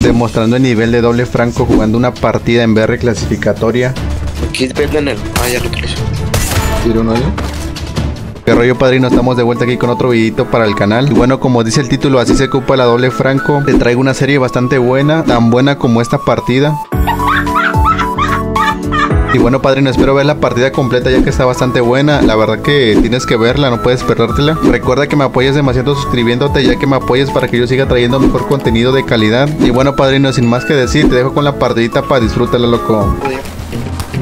Demostrando el nivel de doble franco jugando una partida en BR clasificatoria. El. Ah, ya lo utilizo. Tiro uno ahí. ¿Qué rollo padrino? Estamos de vuelta aquí con otro videito para el canal. Y bueno, como dice el título, así se ocupa la doble franco. Te traigo una serie bastante buena, tan buena como esta partida. Y bueno, padrino, espero ver la partida completa ya que está bastante buena. La verdad que tienes que verla, no puedes perdértela. Recuerda que me apoyes demasiado suscribiéndote ya que me apoyes para que yo siga trayendo mejor contenido de calidad. Y bueno, padrino, sin más que decir, te dejo con la partidita para disfrutarla, loco.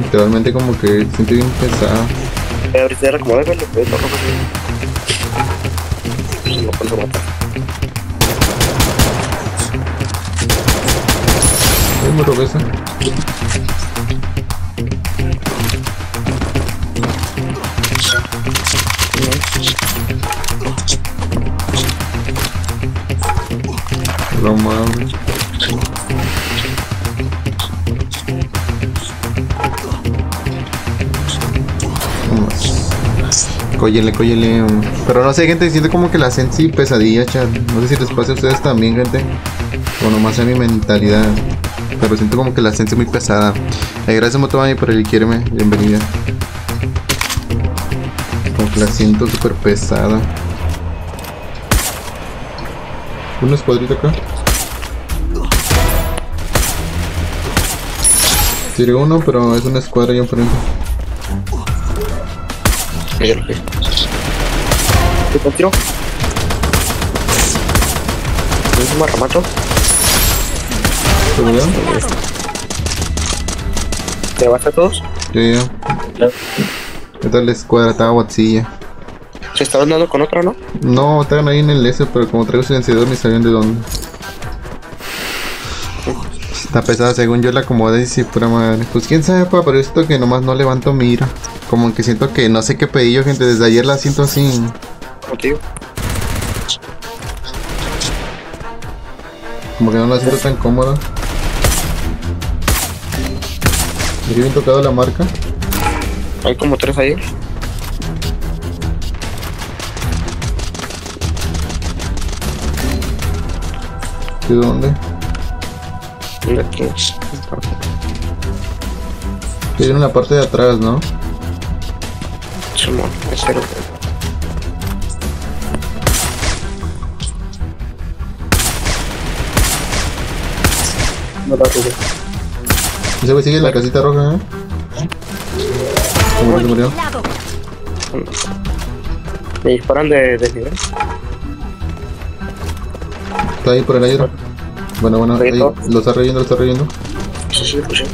Literalmente como que siente bien pesada. No. Ay, me robé esa. No mames. Cóyele, cóyele. Pero no sé, gente, siento como que la sensi pesadilla, chat. No sé si les pasa a ustedes también, gente. O nomás a mi mentalidad. Pero siento como que la sensi muy pesada. Eh, gracias, Motomami, por el quiereme. Bienvenida. Como que la siento súper pesada. Un escuadrito acá. Tiré uno, pero es una escuadra ahí enfrente. Ya lo vi. ¿Te tiro? ¿Es un marramato? ¿Seguridad? ¿Te vas a todos? Ya, ya. ¿Qué tal la escuadra? Estaba guatzilla. Se estaban dando con otro, ¿no? No, estaban ahí en el S, pero como traigo silenciador ni sabían de dónde. Está pesada, según yo la acomodé y sí, pura madre. Pues quién sabe, pa, pero esto que nomás no levanto mira. Como que siento que no sé qué pedí yo, gente. Desde ayer la siento así. Contigo. Como que no la siento tan cómoda. ¿Me bien tocado la marca? Hay como tres ahí. ¿De dónde? De aquí. Tiene en la parte de atrás, ¿no? Simón, espero. No la tuve. Ese güey sigue en la casita roja, ¿eh? ¿Cómo se murió? Me disparan de, de nivel. Está ahí por el aire. Bueno, bueno, ahí, lo está reyendo, lo está reyendo. Sí, sí, sí.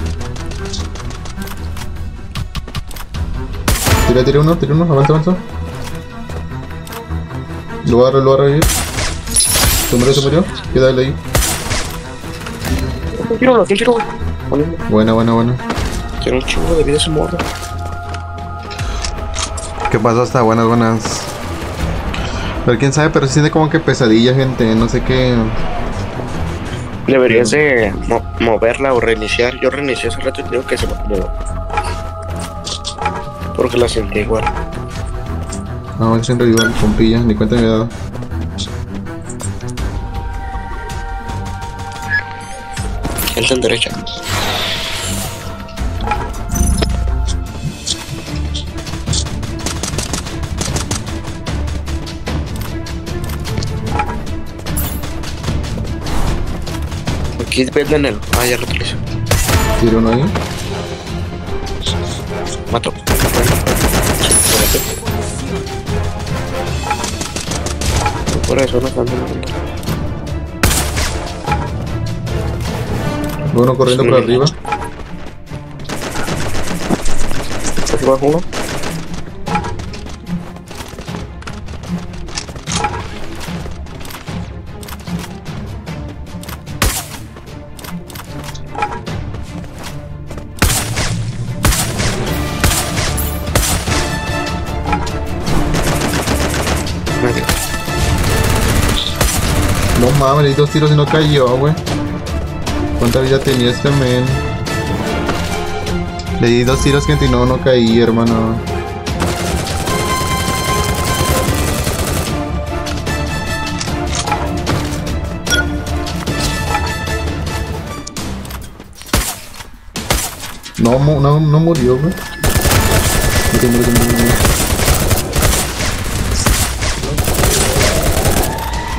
Tira, tira uno, tira uno, avanza, avanza. Lo va a, lo va a. Se murió, se murió. Quédale ahí. Un tiro, un tiro, güey. Ponle. Buena, buena, buena. Tiene un chingo de vida ese morro. ¿Qué pasó? Hasta buenas, buenas. Pero quién sabe, pero se siente como que pesadilla, gente. No sé qué. Deberías de mo- moverla o reiniciar. Yo reinicié hace rato y digo que se me acomodó. Porque la sentí igual. No, es en realidad compilla, ni cuenta me he dado. Entra en derecha. Aquí venden el. Ah, ya lo utilizo. Tiro uno ahí. Mato. Por eso no están. Uno corriendo por arriba. Bajo uno. No mames, le di dos tiros y no cayó, güey. ¿Cuánta vida tenía este men? Le di dos tiros que no, no caí, hermano. No, no, no murió, güey.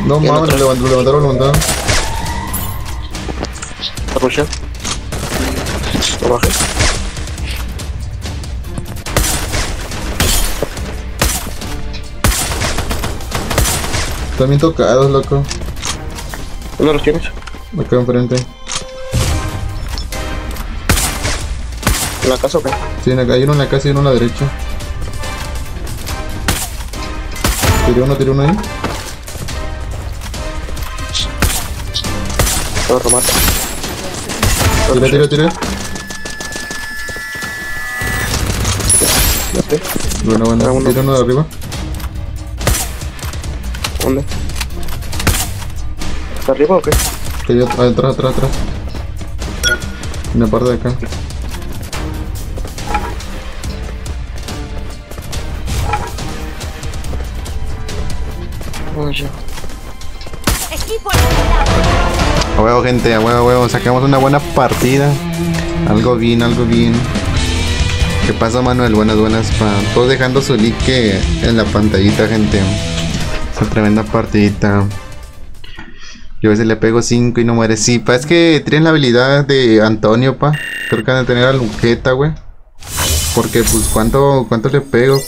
No mames, lo levantaron, lo levantaron, lo levantaron. ¿Está rushando? ¿Lo bajé? Están bien tocados, loco. ¿Dónde los tienes? Acá enfrente. ¿En la casa o qué? Sí, en acá hay uno en la casa y uno a la derecha. Tiré uno, tiré uno ahí. Lo remata. Tira, tira, tira. Ya sé. Bueno, Ah, bueno, uno. tira uno de arriba. ¿Dónde? ¿Está arriba o qué? Tira atrás, atrás, atrás. En la parte de acá. Ya. Equipo huevo, gente, a huevo, huevo. Sacamos una buena partida. Algo bien, algo bien. ¿Qué pasa, Manuel? Buenas, buenas. Pa. Todos dejando su like en la pantallita, gente. Esa tremenda partidita. Yo a veces le pego 5 y no muere. Sí, pa, es que tienen la habilidad de Antonio, pa. Creo que van a tener a Lujeta, güey. Porque, pues, ¿cuánto, cuánto le pego?